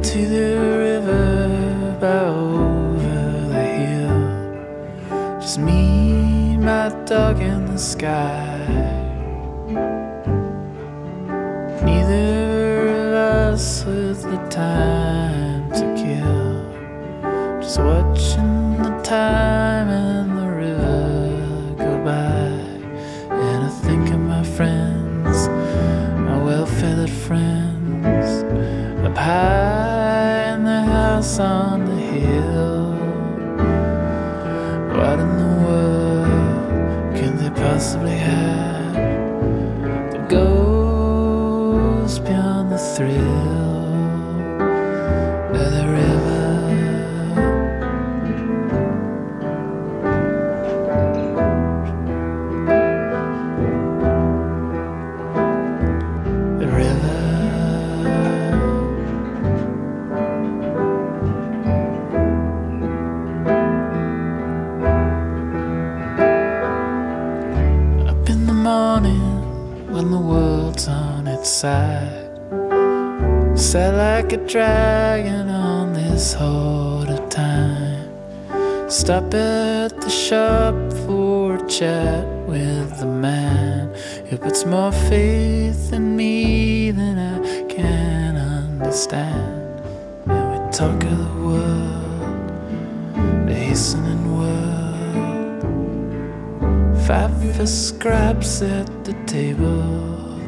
To the river by over the hill. Just me, my dog, in the sky. Neither of us with the time to kill. Just watching the time and the river go by. And I think of my friends, my well feathered friends, up high on the hill. What in the world can they possibly have that goes beyond the thrill morning when the world's on its side, sat like a dragon on this hoard of time. Stop at the shop for a chat with the man who puts more faith in me than I can understand. And we talk of the world, hastening. Five for scraps at the table.